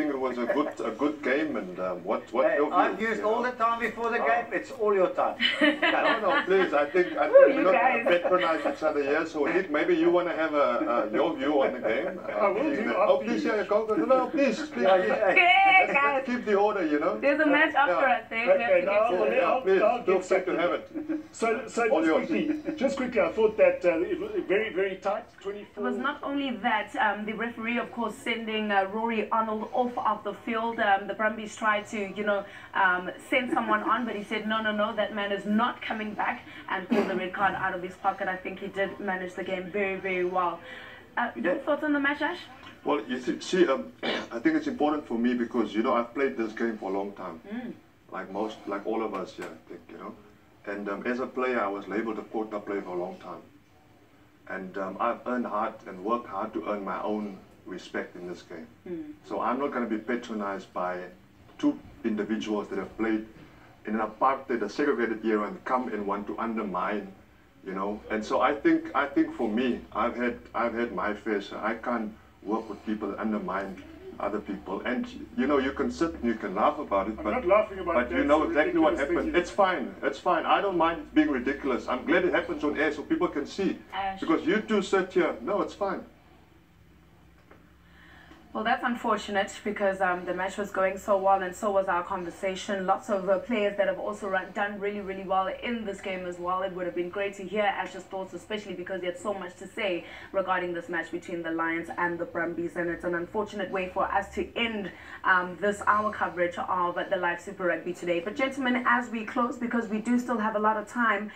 think it was a good a good game. And um, what what Hey, your I've view, used you all know? the time before the game. It's all your time. No, no, please. I think I Ooh, think you we're not guys. going to patronize each other here. So Nick, maybe you want to have a, uh, your view on the game. I will being do the- after Oh, please, you. yeah, go, go. No, no, please, please. Yeah, please. yeah. Okay, Let's, guys. let's keep the order, you know. There's a match after Yeah. us. Eh? Okay, to now get to I'll- Yeah, I'll- please, I'll get free to have it. So, so just yours. quickly, just quickly, I thought that uh, it was very, very tight. 24. It was not only that, um, the referee, of course, sending uh, Rory Arnold off of the field. Um, the Brumbies tried to, you know, um, send someone on, but he said, no, no, no, that man is not coming back and pulled the red card out of his pocket. I think he did manage the game very, very well. Uh, your thoughts on the match, Ash? Well, you see, see um, I think it's important for me because you know I've played this game for a long time, like most, like all of us here, I think you know. And um, as a player, I was labeled a quota player for a long time, and um, I've earned hard and worked hard to earn my own respect in this game. So I'm not going to be patronized by two individuals that have played in an apartheid, a segregated era, and come and want to undermine you know? And so i think i think for me i've had i've had my fair share. I can't work with people that undermine other people. And you know you can sit and you can laugh about it I'm but not laughing about but that. you know It's exactly what happened. thing. it's fine. It's fine. I don't mind it being ridiculous. I'm glad it happens on air so people can see. Ash. because you two sit here. No it's fine Well, that's unfortunate because um, the match was going so well, and so was our conversation. Lots of uh, players that have also run, done really, really well in this game as well. It would have been great to hear Ash's thoughts, especially because he had so much to say regarding this match between the Lions and the Brumbies. And it's an unfortunate way for us to end um, this hour coverage of the live Super Rugby today. But, gentlemen, as we close, because we do still have a lot of time.